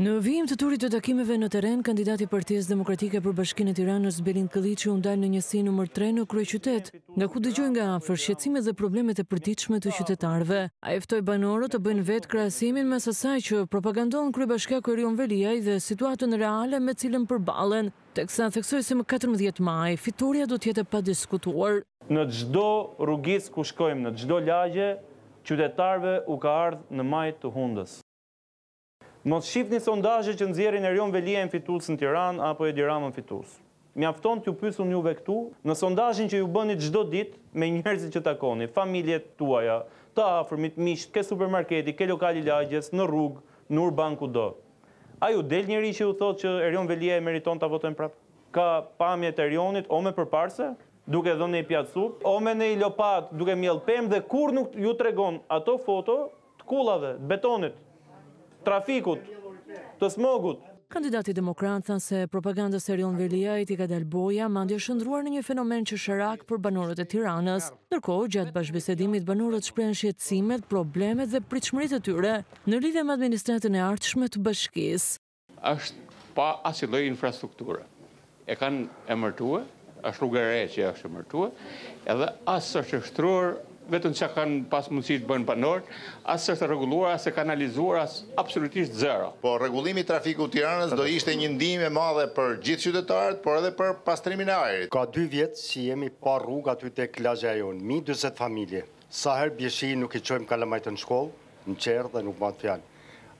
Në vijim të turit të takimeve në terren, kandidati i Partisë Demokratike për Bashkinë e Tiranës, Belind Këlliçi, u ndal në njësinë numër tre në kryeqytet, nga ku dëgjoi nga afër shqetësimet dhe problemet e përditshme të qytetarëve. Ai ftoi banorët të bëjnë vetë krahasimin mes asaj që propagandon kryebashkiaku Erion Veliaj dhe situatën reale me të cilën përballen. Teksa theksoi se më katërmbëdhjetë maj, fitorja do të jetë e padiskutuar. Në çdo rrugicë ku shkojmë, në çdo lagje, qytetarëve u ka ardh në majë të hundës. Mos shifni sondazhet që nxjerrin Erion Veliajn fitues në Tiranë apo Edi Ramën fitues. Mjafton t'ju pyes unë juve këtu, në sondazhin që ju bëni çdo ditë me njerëzit që takoni, familjet tuaja, të afërmit, miqtë, ke supermarketi, ke lokali lagjes, në rrugë, në urban kudo. A ju del njeri që ju thotë që Erion Veliaj e meriton ta votojmë prap? Ka pamje të Erionit o me përparse, duke dhënë një pjatë supë, o me një lopatë duke mjellë pemë dhe kurrë nuk ju tregon ato foto të kullave, të betonit, të trafikut, të smogut. Kandidati demokrat tha se propagandës së Erion Veliajt i ka dalë boja, madje është shndërruar në një fenomen qesharak për banorët e Tiranës. Ndërkohë, gjatë bashkëbisedimit banorët shprehën shqetësimet, problemet dhe pritshmëritë e tyre Në lidhje me administratën e ardhshme të bashkisë. Është pa asnjë lloj infrastrukture. E kanë emërtue, është rrugë e re që është emërtue, edhe as s'është e shtruar, vetëm ça kanë pas mundësi të bëjnë banorët, as s'është e rregulluar, as e kanalizuar, as absolutisht zero. Po rregullimi i trafikut të Tiranës do ishte një ndihmë e madhe për gjithë qytetarët, por edhe për pastrimin e ajrit. Ka dy vjet që jemi pa rrugë aty tek lagja jonë, mbi dyzet familje. Sa herë bie shi nuk i çojmë kalamajtë në shkollë, në çerdhe nuk bëhet fjalë.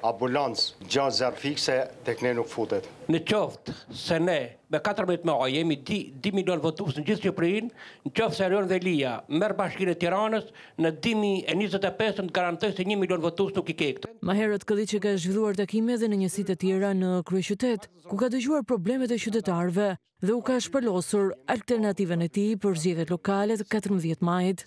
Ambulancë, gjë, zjarrfikëse tek ne nuk futet. Në qoftë se ne me katërmbëdhjetë maj jemi dy milionë votues në gjithë Shqipërinë, në qoftë se Erion Veliaj merr Bashkinë e Tiranës, në dy mijë e njëzet e pesë unë të garantoj se një milion votues nuk i ke këtu. Më herët Këlliçi ka zhvilluar takime edhe në njësitë e tjera në kryeqytet, ku ka dëgjuar problemet e qytetarëve, dhe u ka shpalosur alternativën e tij për zgjedhjet lokale të katërmbëdhjetë majit.